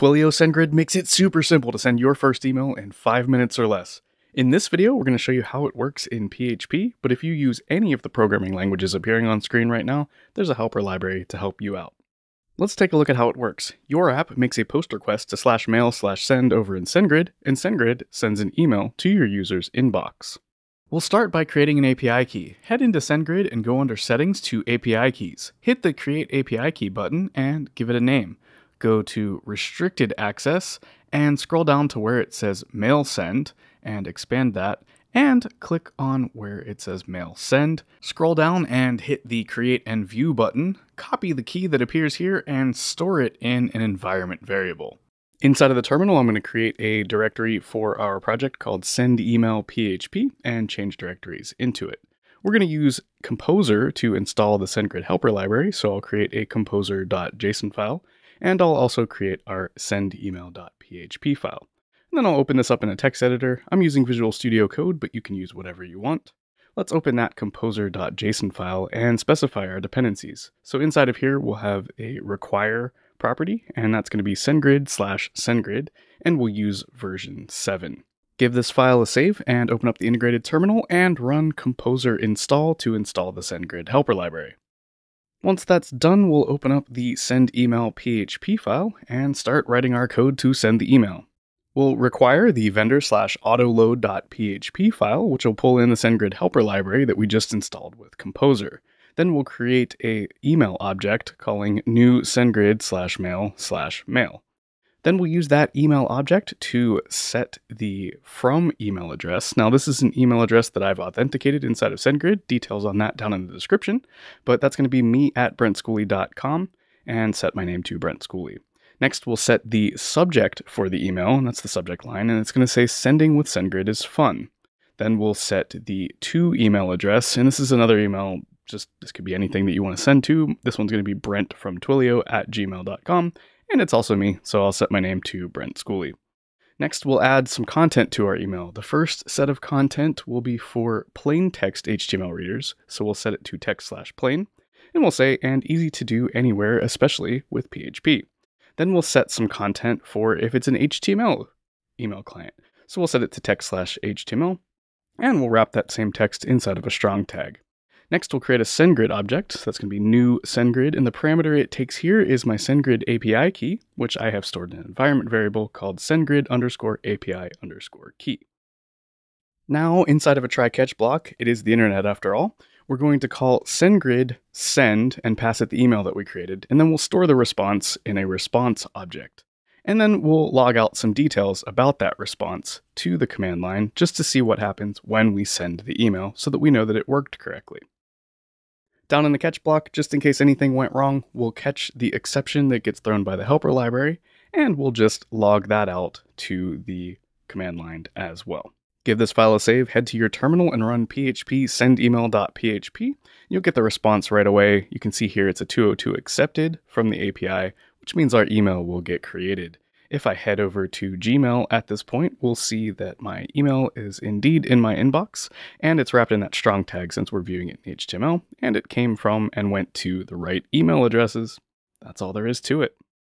Twilio SendGrid makes it super simple to send your first email in five minutes or less. In this video, we're going to show you how it works in PHP, but if you use any of the programming languages appearing on screen right now, there's a helper library to help you out. Let's take a look at how it works. Your app makes a post request to slash mail slash send over in SendGrid, and SendGrid sends an email to your user's inbox. We'll start by creating an API key. Head into SendGrid and go under Settings to API Keys. Hit the Create API Key button and give it a name go to restricted access and scroll down to where it says mail send and expand that and click on where it says mail send. Scroll down and hit the create and view button, copy the key that appears here and store it in an environment variable. Inside of the terminal, I'm going to create a directory for our project called send email PHP and change directories into it. We're going to use Composer to install the SendGrid helper library, so I'll create a composer.json file and I'll also create our sendemail.php file. And then I'll open this up in a text editor. I'm using Visual Studio Code, but you can use whatever you want. Let's open that composer.json file and specify our dependencies. So inside of here, we'll have a require property, and that's going to be sendgrid slash sendgrid, and we'll use version 7. Give this file a save and open up the integrated terminal and run composer install to install the SendGrid helper library. Once that's done, we'll open up the send email PHP file and start writing our code to send the email. We'll require the vendor slash autoload.php file, which will pull in the SendGrid helper library that we just installed with Composer. Then we'll create a email object calling new SendGrid slash mail slash mail. Then we'll use that email object to set the from email address. Now, this is an email address that I've authenticated inside of SendGrid. Details on that down in the description. But that's going to be me at brentschooley.com and set my name to Brent Schooley. Next, we'll set the subject for the email, and that's the subject line, and it's going to say sending with SendGrid is fun. Then we'll set the to email address, and this is another email, just this could be anything that you want to send to. This one's going to be brent from twilio at gmail.com, and it's also me, so I'll set my name to Brent Schooley. Next, we'll add some content to our email. The first set of content will be for plain text HTML readers, so we'll set it to text slash plain, and we'll say, and easy to do anywhere, especially with PHP. Then we'll set some content for if it's an HTML email client. So we'll set it to text slash HTML, and we'll wrap that same text inside of a strong tag. Next, we'll create a SendGrid object. So that's going to be new SendGrid. And the parameter it takes here is my SendGrid API key, which I have stored in an environment variable called SendGrid underscore API underscore key. Now, inside of a try-catch block, it is the internet after all, we're going to call SendGrid send and pass it the email that we created, and then we'll store the response in a response object. And then we'll log out some details about that response to the command line just to see what happens when we send the email so that we know that it worked correctly. Down in the catch block, just in case anything went wrong, we'll catch the exception that gets thrown by the helper library, and we'll just log that out to the command line as well. Give this file a save, head to your terminal and run php sendemail.php. You'll get the response right away. You can see here it's a 202 accepted from the API, which means our email will get created. If I head over to Gmail at this point, we'll see that my email is indeed in my inbox, and it's wrapped in that strong tag since we're viewing it in HTML, and it came from and went to the right email addresses. That's all there is to it.